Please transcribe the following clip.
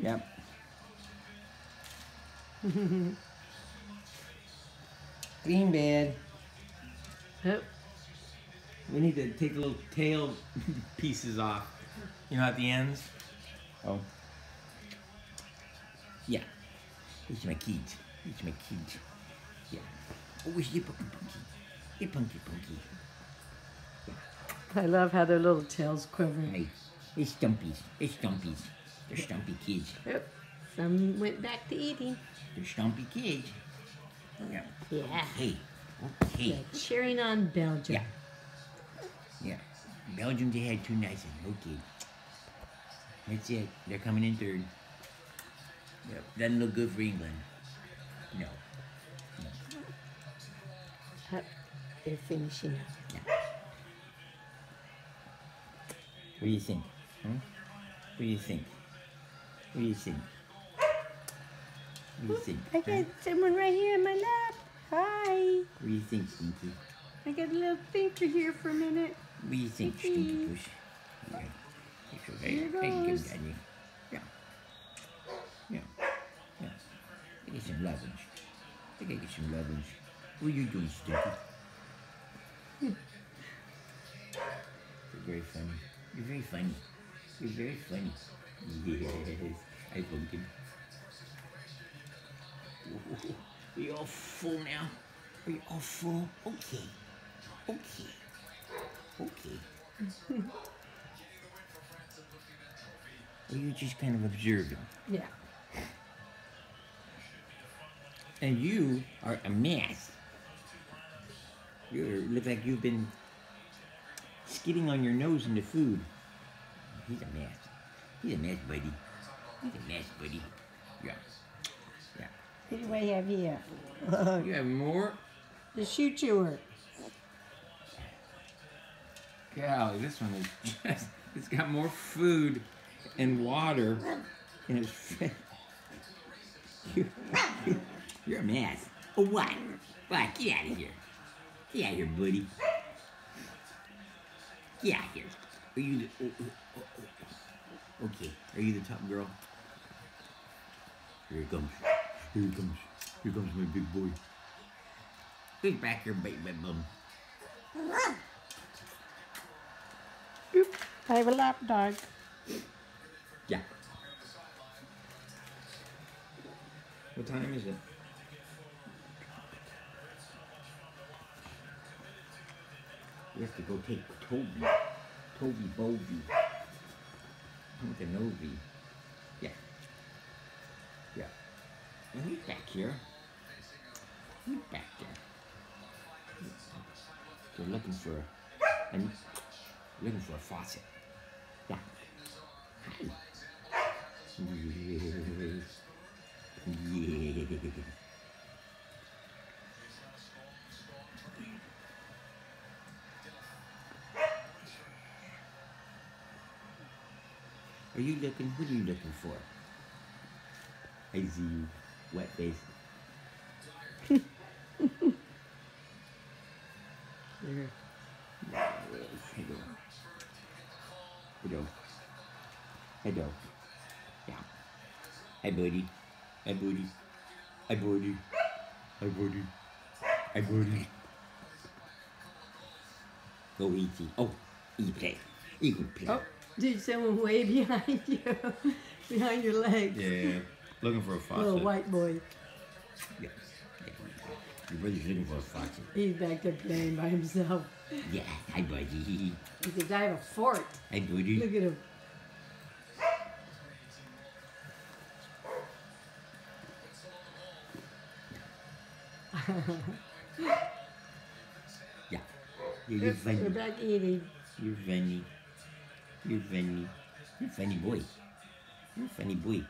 Yep. Clean bed. Yep. We need to take the little tail pieces off. You know, at the ends. Oh. Yeah. It's my kids. It's my kids. Yeah. Oh, it's your punky punky. Your punky punky. I love how their little tails quiver. Hey, it's Stumpies. It's Stumpies. They're Stumpy kids. Yep. Some went back to eating. They're Stumpy kids. Yeah. Yeah. Hey. Okay. They're cheering on Belgium. Yeah. Yeah. Belgium, they had two nights in. Okay. That's it. They're coming in third. Yep. Doesn't look good for England. No. Up. They're finishing up. Yeah. What do you think? Hmm? What do you think? What do you think? What do you think? I huh? got someone right here in my lap. Hi. What do you think, Stinky? I got a little thinker here for a minute. What do you think, Stinky. Stinky? Yeah. It's okay. Here I can give goes. Daddy. Yeah. Yeah. Yeah. Get some lovage. I gotta get some lovage. What are you doing, Stinky? Hmm. You're very funny. You're very funny. You're very funny. Yes. I pumpkin. Are you all full now? We Are you all full? Okay. Okay. Okay. Or you're just kind of observing. Yeah. And you are a mess. You look like you've been skidding on your nose into food. He's a mess. He's a mess, buddy. He's a mess, buddy. Yeah. Yeah. What do I have here? You have more? The shoe chewer. Golly, this one is just, it's got more food and water in its face. You, you're a mess. Oh, what? What? Get out of here. Get out of here, buddy. Get out of here. Are you the... Oh, oh, oh, oh, oh. Okay. Are you the top girl? Here he comes. Here he comes. Here comes my big boy. Get back here, bite my bum. Oop. I have a lap dog. Yeah. What time is it? We have to go take Toby. Toby Bovey. Novi. Yeah. Yeah. Well, he's back here. He's back there. They're looking for a, and looking for a faucet. Yeah. Yes. Yeah. Are you looking? What are you looking for? I see you, wet face. There. Hello. Hello. Hello. Yeah. Hi, buddy. Hi, buddy. Hi, buddy. Hi, buddy. Hi, buddy. Go easy. Oh, eat play. Can play. Oh, did someone way behind you? behind your legs. Yeah, looking for a faucet. Little white boy. Yeah. yeah. Your brother's looking for a faucet. He's back there playing by himself. Yeah. Hi, buddy. He says, I have a fort. Hi, buddy. Look at him. Yeah. You're, you're funny. back eating. You're funny. You're funny. You're funny boy. You're funny boy.